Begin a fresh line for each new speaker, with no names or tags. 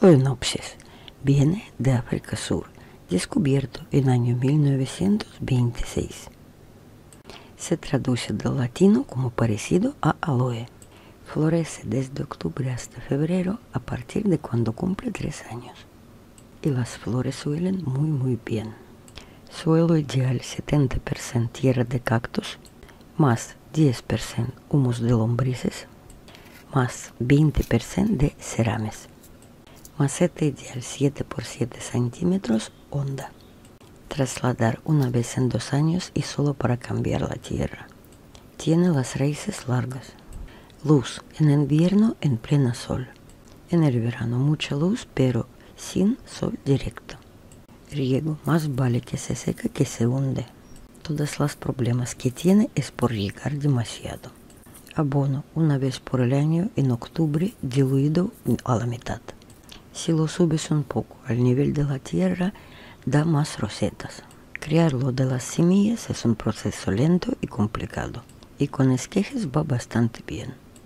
Phalaenopsis viene de África Sur, descubierto en año 1926. Se traduce del latino como parecido a aloe. Florece desde octubre hasta febrero a partir de cuando cumple tres años. Y las flores suelen muy muy bien. Suelo ideal 70% tierra de cactus, más 10% humus de lombrices, más 20% de cerames. Maceta ideal 7 por 7 centímetros honda. Trasladar una vez en dos años y solo para cambiar la tierra. Tiene las raíces largas. Luz en invierno en plena sol. En el verano mucha luz pero sin sol directo. Riego más vale que se seca que se hunde. Todos los problemas que tiene es por llegar demasiado. Abono una vez por el año en octubre diluido a la mitad. Si lo subes un poco al nivel de la tierra, da más rosetas. Crearlo de las semillas es un proceso lento y complicado, y con esquejes va bastante bien.